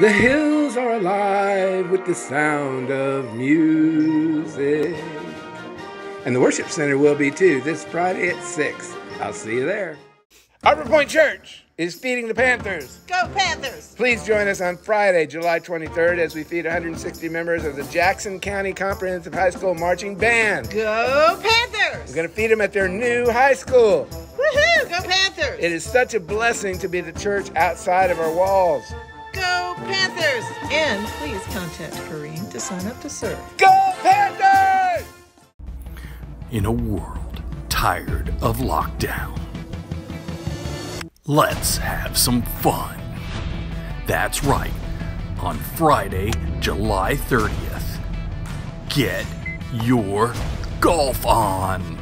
The hills are alive with the sound of music. And the worship center will be too this Friday at 6. I'll see you there. Arbor Point Church is feeding the Panthers. Go Panthers! Please join us on Friday, July 23rd, as we feed 160 members of the Jackson County Comprehensive High School Marching Band. Go Panthers! We're going to feed them at their new high school. Woohoo! Go Panthers! It is such a blessing to be the church outside of our walls. Go Panthers! And please contact Kareem to sign up to serve. Go Panthers! in a world tired of lockdown. Let's have some fun. That's right. On Friday, July 30th, get your golf on.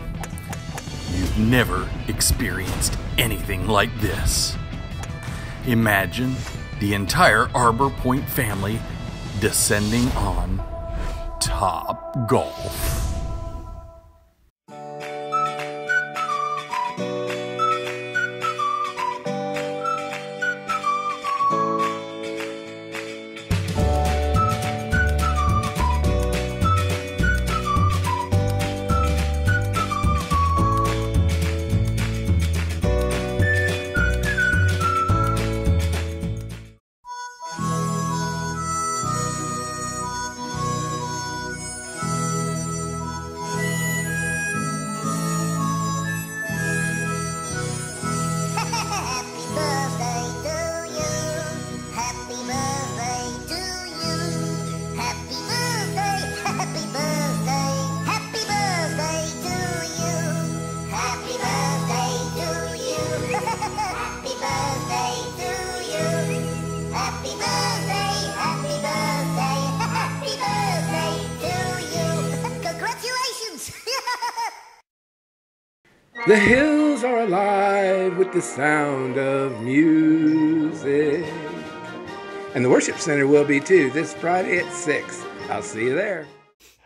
You've never experienced anything like this. Imagine the entire Arbor Point family descending on Topgolf. The hills are alive with the sound of music. And the worship center will be too this Friday at 6. I'll see you there.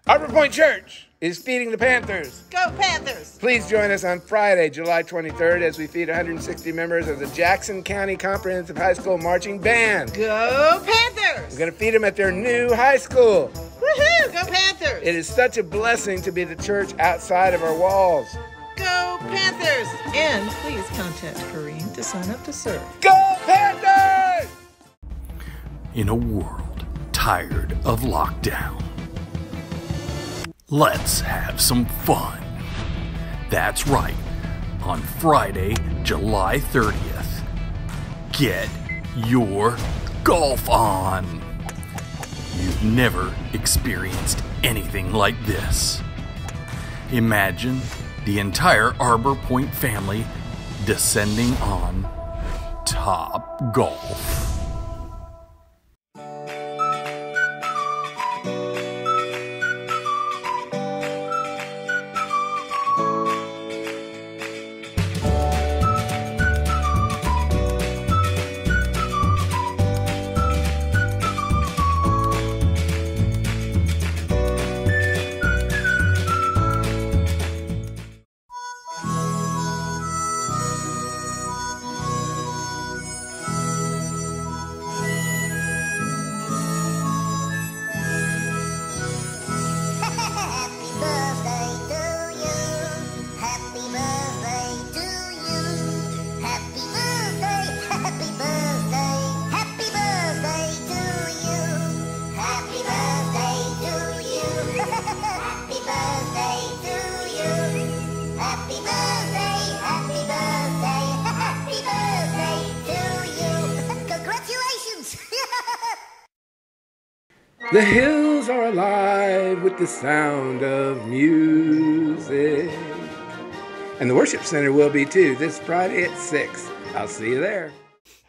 Arbor Point Church is feeding the Panthers. Go Panthers! Please join us on Friday, July 23rd, as we feed 160 members of the Jackson County Comprehensive High School Marching Band. Go Panthers! We're going to feed them at their new high school. Woohoo! Go Panthers! It is such a blessing to be the church outside of our walls. Go Panthers! And please contact Kareem to sign up to serve. Go Panthers! in a world tired of lockdown. Let's have some fun. That's right. On Friday, July 30th, get your golf on. You've never experienced anything like this. Imagine the entire Arbor Point family descending on Topgolf. The hills are alive with the sound of music. And the worship center will be too this Friday at 6. I'll see you there.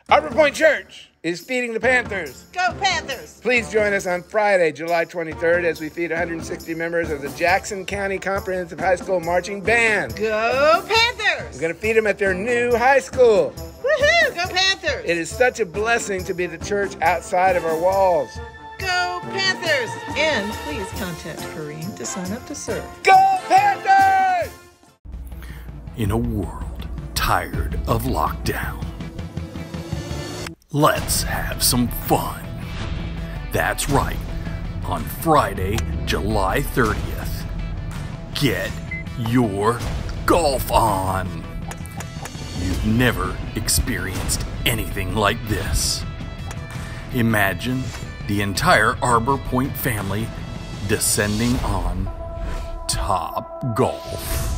Arbor Point Church is feeding the Panthers. Go Panthers! Please join us on Friday, July 23rd, as we feed 160 members of the Jackson County Comprehensive High School Marching Band. Go Panthers! We're going to feed them at their new high school. Woohoo! Go Panthers! It is such a blessing to be the church outside of our walls. Go Panthers! And please contact Kareem to sign up to serve. Go Panthers! in a world tired of lockdown. Let's have some fun. That's right. On Friday, July 30th. Get your golf on. You've never experienced anything like this. Imagine the entire Arbor Point family descending on Topgolf.